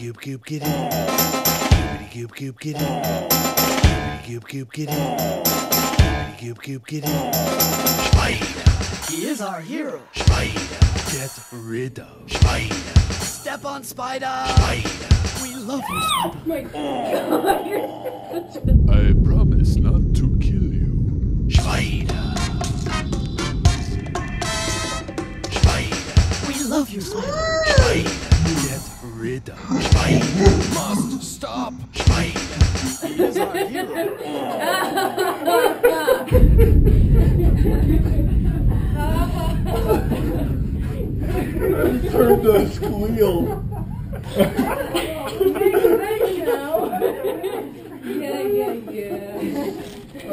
Goop goop get in. Goopity goop goop get in. Goopity goop goop get in. Goopity goop goop get in. Spider. He is our hero. Spider. Get rid of. Spider. Step on Spider. Spider. We love you, Spider. my god. I promise not to kill you. Spider. Spider. We love you, Spider. Spider. Get rid of. Spider. Must stop. Spider. He is our hero. Turn the squeal. Yeah, yeah, yeah.